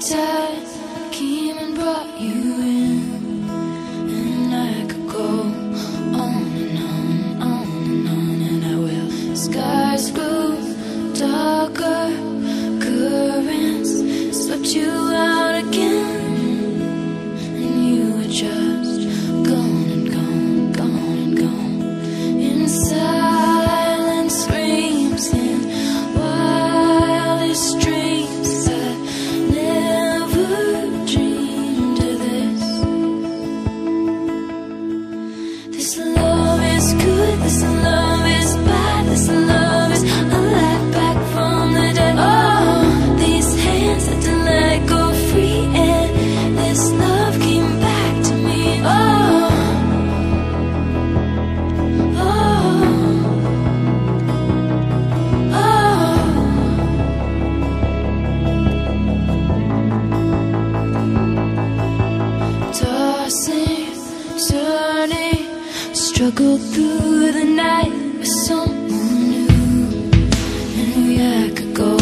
tide came and brought you in, and I could go on and on, on and on, and I will. Skies grew darker, currents swept you. through the night with someone new. And we I could go.